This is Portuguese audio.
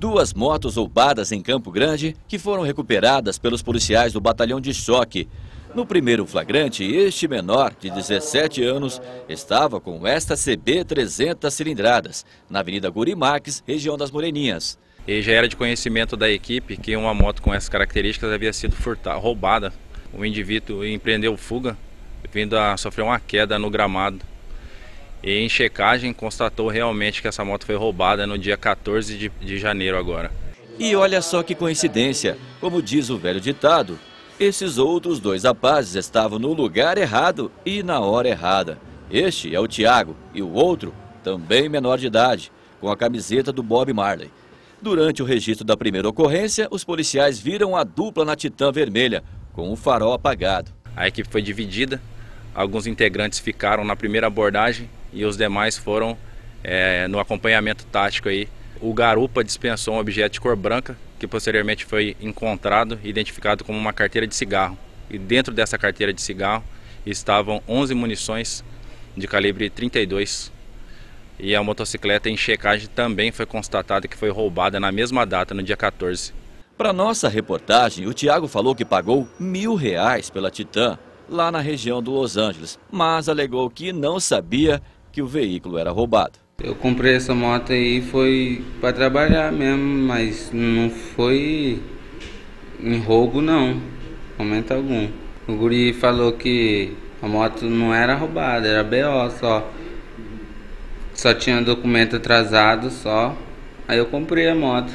duas motos roubadas em Campo Grande que foram recuperadas pelos policiais do Batalhão de Choque. No primeiro flagrante, este menor, de 17 anos, estava com esta CB 300 cilindradas, na Avenida Guri Marques, região das Moreninhas. E já era de conhecimento da equipe que uma moto com essas características havia sido furtada, roubada. O indivíduo empreendeu fuga, vindo a sofrer uma queda no gramado. E em checagem constatou realmente que essa moto foi roubada no dia 14 de, de janeiro agora. E olha só que coincidência, como diz o velho ditado, esses outros dois rapazes estavam no lugar errado e na hora errada. Este é o Tiago e o outro, também menor de idade, com a camiseta do Bob Marley. Durante o registro da primeira ocorrência, os policiais viram a dupla na Titã Vermelha, com o farol apagado. A equipe foi dividida, alguns integrantes ficaram na primeira abordagem e os demais foram é, no acompanhamento tático aí. O garupa dispensou um objeto de cor branca, que posteriormente foi encontrado e identificado como uma carteira de cigarro. E dentro dessa carteira de cigarro estavam 11 munições de calibre 32 e a motocicleta em checagem também foi constatada que foi roubada na mesma data, no dia 14. Para nossa reportagem, o Tiago falou que pagou mil reais pela Titan lá na região do Los Angeles, mas alegou que não sabia que o veículo era roubado. Eu comprei essa moto aí foi para trabalhar mesmo, mas não foi em roubo não, momento algum. O guri falou que a moto não era roubada, era BO só. Só tinha documento atrasado só. Aí eu comprei a moto.